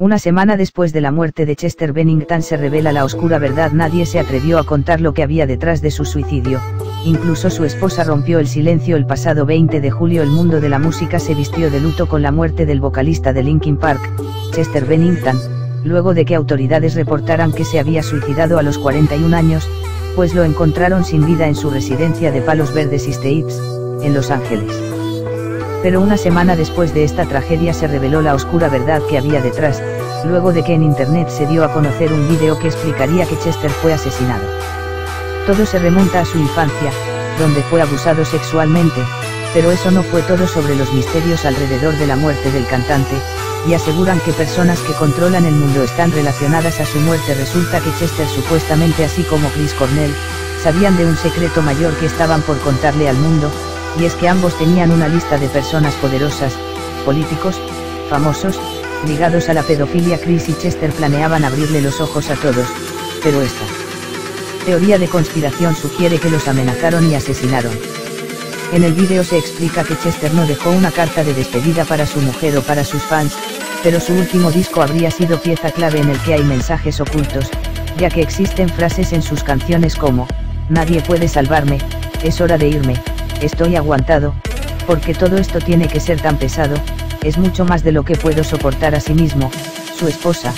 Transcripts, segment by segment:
Una semana después de la muerte de Chester Bennington se revela la oscura verdad. Nadie se atrevió a contar lo que había detrás de su suicidio. Incluso su esposa rompió el silencio el pasado 20 de julio. El mundo de la música se vistió de luto con la muerte del vocalista de Linkin Park, Chester Bennington, luego de que autoridades reportaran que se había suicidado a los 41 años, pues lo encontraron sin vida en su residencia de Palos Verdes y States, en Los Ángeles. Pero una semana después de esta tragedia se reveló la oscura verdad que había detrás, luego de que en internet se dio a conocer un vídeo que explicaría que Chester fue asesinado. Todo se remonta a su infancia, donde fue abusado sexualmente, pero eso no fue todo sobre los misterios alrededor de la muerte del cantante, y aseguran que personas que controlan el mundo están relacionadas a su muerte. Resulta que Chester supuestamente así como Chris Cornell, sabían de un secreto mayor que estaban por contarle al mundo, y es que ambos tenían una lista de personas poderosas, políticos, famosos, ligados a la pedofilia. Chris y Chester planeaban abrirle los ojos a todos, pero esta teoría de conspiración sugiere que los amenazaron y asesinaron. En el vídeo se explica que Chester no dejó una carta de despedida para su mujer o para sus fans, pero su último disco habría sido pieza clave en el que hay mensajes ocultos, ya que existen frases en sus canciones como, Nadie puede salvarme, es hora de irme, estoy aguantado, porque todo esto tiene que ser tan pesado, es mucho más de lo que puedo soportar a sí mismo, su esposa,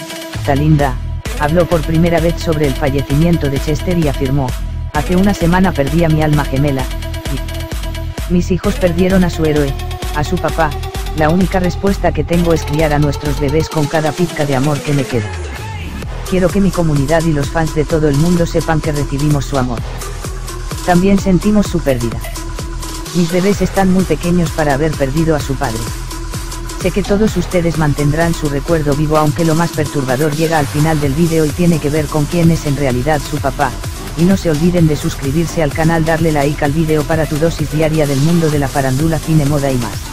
Talinda, habló por primera vez sobre el fallecimiento de Chester y afirmó, hace una semana perdí a mi alma gemela, y mis hijos perdieron a su héroe, a su papá, la única respuesta que tengo es criar a nuestros bebés con cada pizca de amor que me queda. Quiero que mi comunidad y los fans de todo el mundo sepan que recibimos su amor. También sentimos su pérdida. Mis bebés están muy pequeños para haber perdido a su padre. Sé que todos ustedes mantendrán su recuerdo vivo aunque lo más perturbador llega al final del vídeo y tiene que ver con quién es en realidad su papá, y no se olviden de suscribirse al canal darle like al vídeo para tu dosis diaria del mundo de la farándula cine moda y más.